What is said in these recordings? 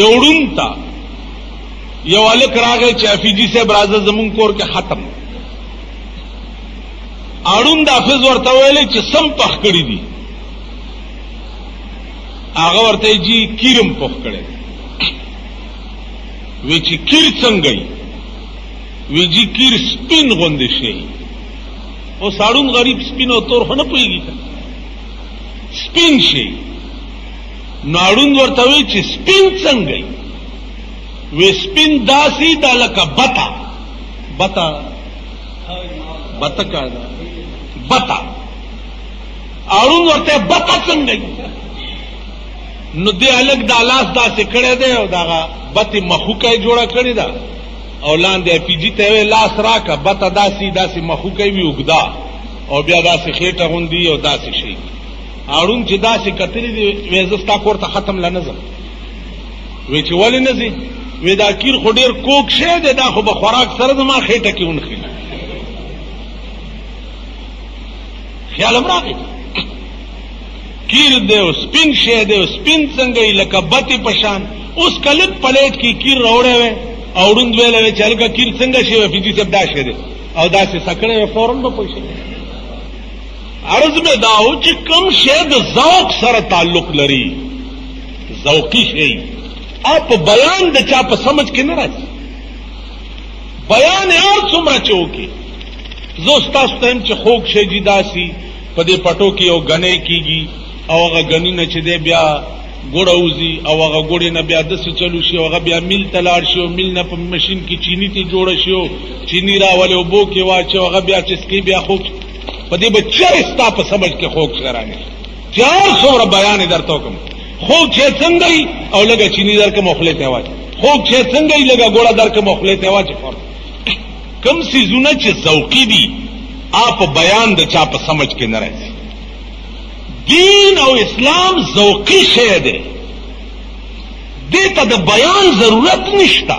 یو ړوند ته یو هلک راغی چې حفیظي صاحب راځه زمونږ کور کې ختم اړوند حافظ ورته ویلی چې سم پخ کړي دي هغه ورته جی کیرم پخ کړی وی چې کیر څنګه وی جی کیر سپین غوندې شي او ساړون غریب سپین او تور خو نه پوهېږي سپین شي ناړوند ورته وی چی سپین څنګه یی وی سپین داسی دا لکه بتا بتا بتا کا بتا اړون ورته بتا څنګه نو دی الګ دا لاس دا سکړه دی او دا بتی مخوکه جوړه کړی دا او لاندې پی جی ته لاس راکا بتا داسی داسی مخوکه وی وګدا او بیا داسی خېټه غوندي او داسی شي هارون چې داسې کتلې دي وې زه ستا کور ته ختم لا نه ځم وې چې ولې نه ځي وې دا کیر خو ډیر کوک شه دی دا خو به خوراک سره زما خېټه کې ونخري خیال هم راغی کیر دی او سپین شه دی او سپین څنګه یې لکه بتې په شان اوس کلک پلیټ کې کیر راوړی وی او ړوند ویلی وی چې هلکه کیر څنګه شوی فیجي صاحب دا شه دی او داسې سکړی وی فورن به پوه شي عرض مې دا و چې کوم شی د ذوق سره تعلق لري ذوقي شی او په بیان د چا په سمجھ کې نه راځي بیان یې هر څومره چې وکړي زه ستاسو ته چې خوږ شی جي داسي په دې پټو کې یو غنې کیږي او هغه غنی نه چې دی بیا ګوړه وزي او هغه ګوړې نه بیا داسې چلو شي هغه بیا میل ته لاړ شي او میل نه په ماشین کې چیني ته جوړه شي چیني راولې اوبو کې واچو هغه بیا چې سکي بیا خوږ په دې به چېرې ستا په سمج کې خوږ څه رانه چې هر څومره بیان یې درته وکړم خوږ چې څنګه یي او لږه چیني درکړم او خولې ته یې واچوم خوږ چې څنګه یي لږه ګوړه درکړم او خولې ته یې واچوم کوم څیزونه چې ذوقي دي آپ بیان د چا په سمج کې نه راځي دین او اسلام ذوقي شی دی دې ته د بیان ضرورت نشته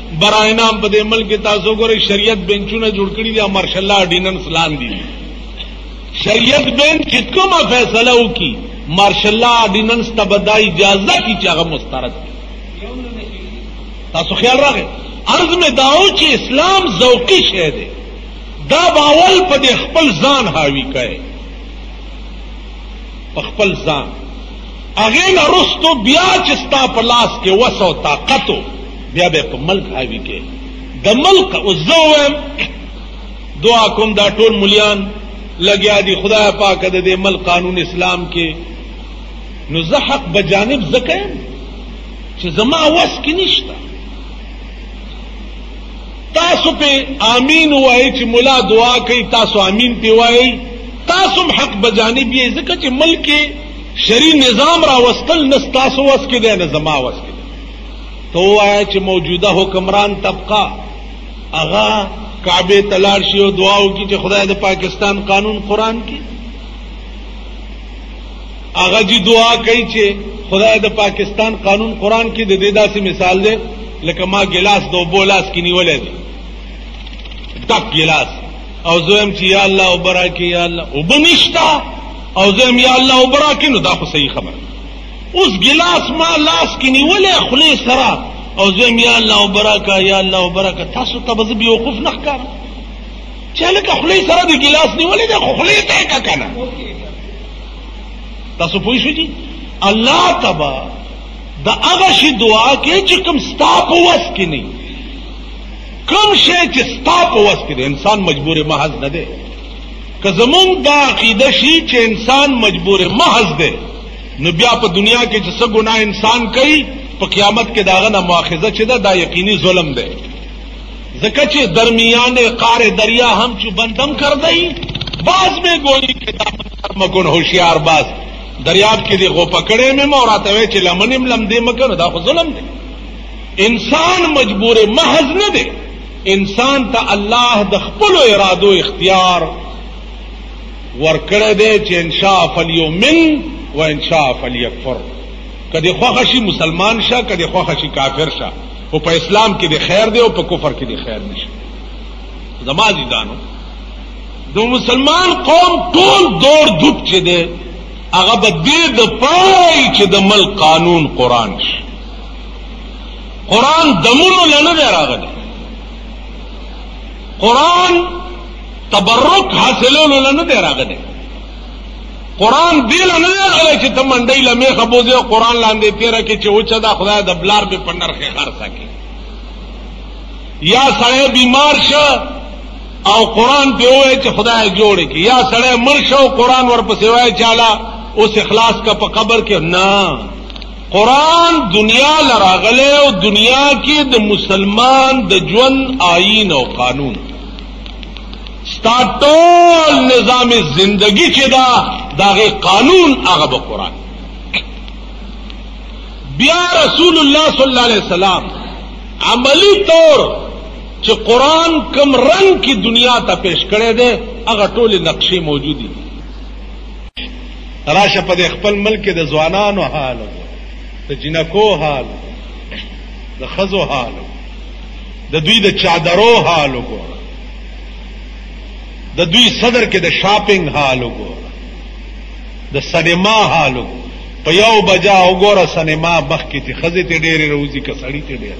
برای نام په دې ملک کې تاسو ګورئ شریعت بنچونه جوړ کړي دي مارشل لا آرډیننس لاندې دي شریعت بنچ چې کومه فیصله وکړي مارشل لا آرډیننس ته به دا اجازه کړي چې هغه مسترد کړي تاسو خیال راغی عرض مې دا و چې اسلام ذوقي شی دی دا به اول په دې خپل ځان حاوي کوي په خپل ځان هغې نه وروستو بیا چې ستا په لاس کې وس او طاقت و بیا به په ملک حاوی کې د ملک او زه وایم دعا کوم دا ټول مليان لګیا دي خدای پاک د دې ملک قانون اسلام کې نو زه حق بجانب زکه چې زما وس کې نشته تاسو په امين وای چې مولا دعا کوي تاسو امين په وای تاسو حق بجانب یې زکه چې ملک شری نظام را وستل نستاسو وس کې دی نه زما وس کې ته ووایه چې موجوده حکمران طبقه هغه کعبه ته لاړ شي او دعا وکړي چې خدای د پاکستان قانون قرآن کړي هغه جی دعا کوي چې خدای د پاکستان قانون قرآن کې د دې داسې مثال دی لکه ما ګلاس د اوبو لاس کې نیولی دی ډک ګلاس او زه هم چې یا الله اوبه راکړي یا الله اوبه نشته او زه هم یا الله اوبه راکړي نو دا خو صحیح خبره اوس ګلاس ما لاس کې نیولې خولې سره او زم یا الله وبرکا یا الله وبرکا تاسو ته به بي وقوف نه ښکار چې لکه خولې سره د ګلاس نیولې د خولې ته کا کنه تاسو پوه شئ دي الله تبا د هغه شی دعا کې چې کوم ستا په وس کې نه کوم شی چې ستا په وس کې انسان مجبور محض نه دی که زمونږ دا عقیده شي چې انسان مجبور محض دی نو بیا په دنیا کې چې څه ګناه انسان کوي په قیامت کې د هغه نه مؤاخذه چې ده دا یقیني ظلم دی ځکه چې درمیان قار دریا هم چې بندم کر دی باز مې ګولی کې دا مګون هوشیار باز دریاب کې دی غو پکړې مې مو راته وی چې لمن هم لم دې مکه دا خو ظلم دی انسان مجبور محض نه دی انسان ته الله د خپل ارادو اختیار ورکړی دی چې ان شاء فلیؤمن و ان شاء فلیکفر کدی خوښ شي مسلمان شه کدی خوښ شي کافر شه او په اسلام کې د خیر دی او په کفر کې د خیر نشي زما دي دانو د مسلمان قوم ټول دور دوب چې دی هغه به دې د پای چې د مل قانون قران شي قران دمونو لنه راغلی قران تبرک حاصلولو له نه دی راغلی قرآن دې له نه دی راغلی چې ته منډۍ له مېخه بوځې او قرآن لاندې تېره کړې چې وچه ده خدای د بلار مې په نرخې خرڅه کړې یا سړی بیمار شه او قرآن پې ووایي چې خدای جوړ کړي یا سړی مړ شه او قرآن ورپسې وایي چې الله اوس اخلاص کا په قبر کې نه قرآن دنیا لراغلی او دنیا کې د مسلمان د ژوند آئین او قانون ستا ټول نظام زندگی چې دا داغه قانون هغه به قران بیا رسول الله صلی الله علیه وسلم عملی طور چې قران کم رنگ کی دنیا ته پیش کړی دی هغه ټول نقشې موجودي راشه په خپل ملک د ځوانانو حال د جنکو حال د خزو حال د دوی د چادرو حال وګوره د دوی صدر کې د شاپینګ حال وګوره د سینما حال وګوره په یو بجا وګوره سینما مخ کې ته خزه ته ډېرې روزي کسړی ته ډېر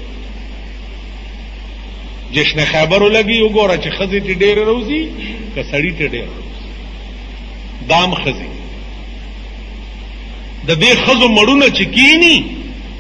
جشن خیبر لګي وګوره چې خزه ته ډېرې روزي کسړی ته ډېر دام خزه د دې خزو مړونه چې کینی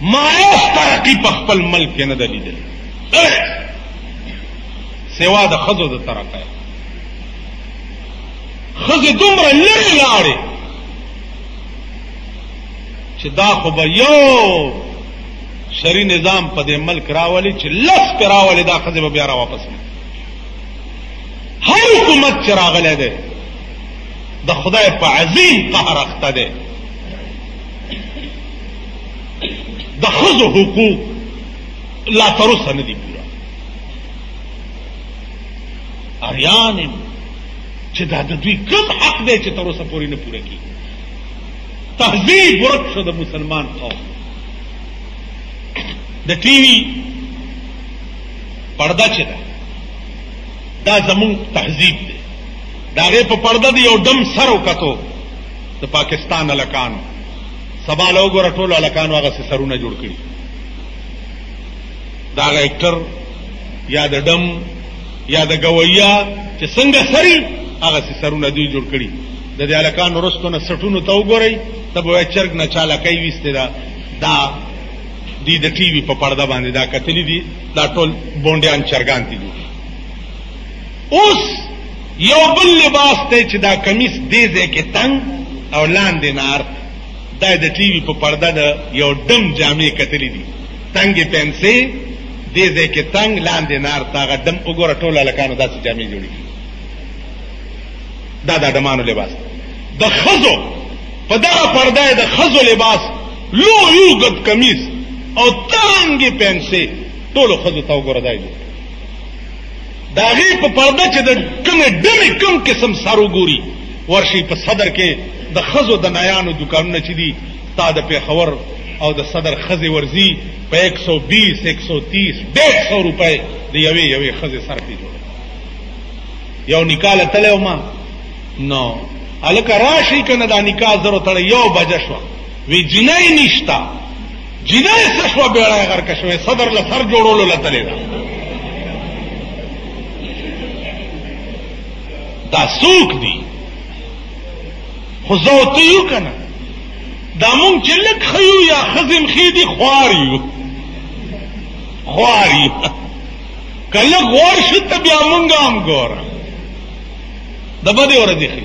ماوس ترقی په خپل ملک کې نه ده لیدلې سوا د ښځو د ترقۍ ښځې دومره لرې لاړې چې دا خو به یو شری نظام په دې ملک راولي چې لس پې راولي دا ښځې به بیا را واپس نه هر حکومت چې راغلی دی د خدای په عظیم قهر اخته دی د خزو حقوق لا تر اوسه نه دي پوره اریان چې دا د دوی کوم حق دی چې تر اوسه پورې نه پوره کیږي تهذیب ورک شو د مسلمان قوم د ټي وي پرده چې ده دا زمون تهذیب دی دا غي په پرده دی یو دم سر وکتو د پاکستان هلکانو سبا له وګوره ټولو هلکانو هغسې سرونه جوړ کړي د هغه اکټر یا د ډم یا د ګویا چې څنګه سري هغسې سرونه دوی جوړ کړي د دې هلکانو رستو نه سټونو ته وګورئ ته به وایي چرګ نه چالاکۍ ویستې ده دا دی د ټي وي په پرده باندې دا کتلي دي دا ټول بونډیان چرګان دي اوس یو بل لباس دی چې دا کمیس دې ځای کې تنګ او لاندې نار دا د ټي وي په پرده د یو ډم جامې کتلې دي تنګې پنسې دې ځای کې تنګ لاندې نار تاغه ډم وګوره ټول هلکانو داسې جامې جوړې دي دا د ډمانو لباس د ښځو په دغه پرده د ښځو لباس لو یوګد کمیس او تنګې پنسې ټولو ښځو ته وګوره دا یې د هغې په پرده چې د کومې ډلې کوم قسم سر وګوري ورشي په صدر کې د ښځو د نیانو دوکانونه چې دي تا د پېښور او د صدر ښځې ورځي په ایک سو بیس ایک سو تیس ډېر سو روپۍ د یوې یوې ښځې سر پې جوړ یو نکاح له تلی ما نو هلکه راشي که نه دا نکاح زرو تړی یو بجه شوه وی جنۍ نشته جنۍ څه شوه بیړه یې غرقه شوې صدر له سر جوړولو له تلې ده دا څوک دي خو زه او ته یو که نه دا مونږ چې لږ ښه یو یا ښځې هم ښې دي خوار یو خوار یو که لږ غوړ شو ته بیا مونږ هم ګوره د بدې ورځې ښې